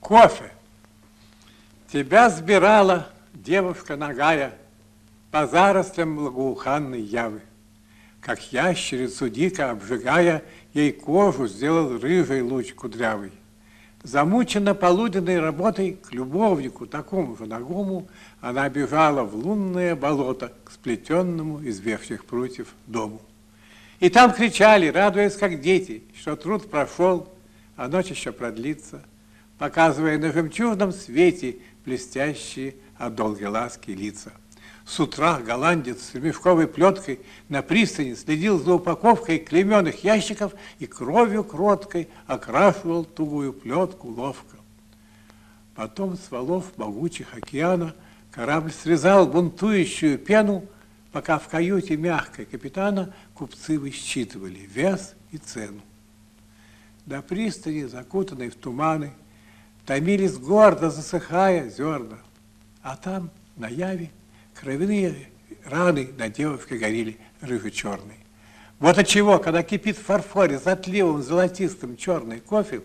Кофе. Тебя сбирала девушка нагая по зарослям благоуханной явы. Как ящерицу дико обжигая, ей кожу сделал рыжий луч кудрявый. Замучена полуденной работой к любовнику, такому же ногому, она бежала в лунное болото к сплетенному из верхних прутьев дому. И там кричали, радуясь, как дети, что труд прошел, а ночь еще продлится, показывая на жемчужном свете блестящие от долгой ласки лица. С утра голландец с мешковой плеткой на пристани следил за упаковкой клеменных ящиков и кровью кроткой окрашивал тугую плетку ловко. Потом с валов могучих океана корабль срезал бунтующую пену, пока в каюте мягкой капитана купцы высчитывали вес и цену. До пристани, закутанной в туманы, томились гордо, засыхая зерна, а там, на яве, кровяные раны на девушке горели рыжо-черные. Вот от чего, когда кипит в фарфоре с отливом золотистым черный кофе,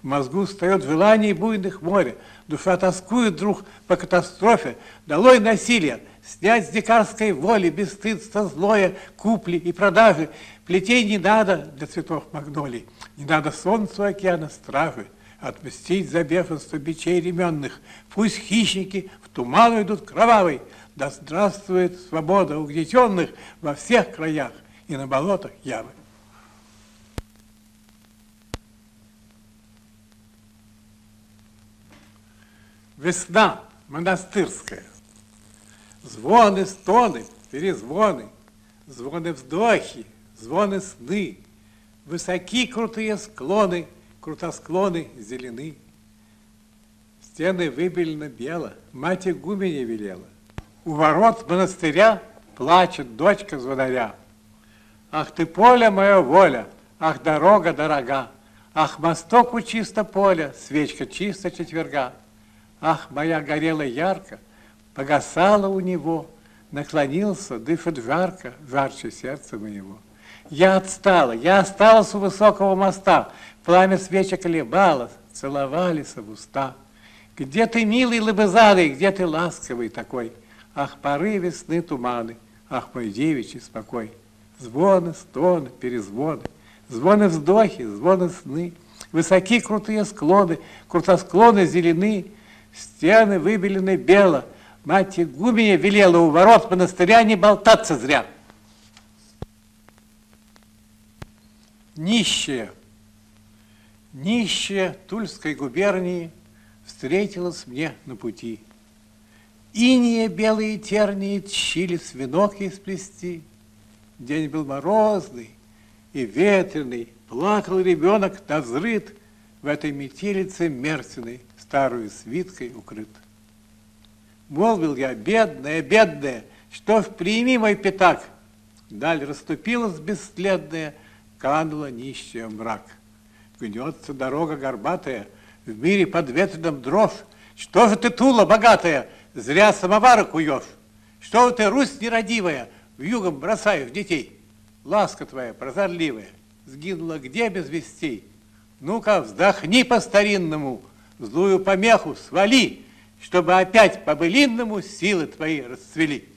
в мозгу встает желание буйных моря, душа тоскует вдруг по катастрофе, долой насилие, снять с дикарской воли бесстыдство злое, купли и продажи, плетей не надо для цветов магнолий, не надо солнцу океана стражи, отмстить за бешенство бичей ременных, пусть хищники в туман идут кровавый, да здравствует свобода угнетенных во всех краях и на болотах Явы. Весна монастырская. Звоны, стоны, перезвоны, звоны вздохи, звоны сны, высоки крутые склоны, крутосклоны зелены. Стены выбелены бело, мать игуменя велела. У ворот монастыря плачет дочка звонаря. Ах ты, поле моя воля, ах, дорога дорога, Ах, мосток у чисто поля, свечка чисто четверга. Ах, моя горела ярко, погасала у него, Наклонился, дышит жарко, жарче сердца моего. Я отстала, я осталась у высокого моста, Пламя свеча колебалось, целовались в уста. Где ты, милый лобызадый, где ты ласковый такой? Ах, поры весны туманы, ах, мой девичий спокой. Звоны, стоны, перезвоны, звоны вздохи, звоны сны. Высоки крутые склоны, крутосклоны зелены, стены выбелены бело. Мать игуменя велела у ворот монастыря не болтаться зря. Нищая, нищая Тульской губернии встретилась мне на пути. Иния белые тернии тщили свинок ей сплести. День был морозный и ветреный, плакал ребенок да взрыт, в этой метелице мерзенной, старую свиткой укрыт. Молвил я, бедная, бедная, что ж, прими мой пятак. Даль расступилась бесследная, канула нищая мрак. Гнется дорога горбатая, в мире под ветреном дрожь. Что же ты, Тула богатая, Зря самовары куешь. Что ты, Русь нерадивая, в югом бросаешь детей? Ласка твоя прозорливая сгинула где без вестей? Ну-ка, вздохни по-старинному, злую помеху свали, чтобы опять по-былинному силы твои расцвели.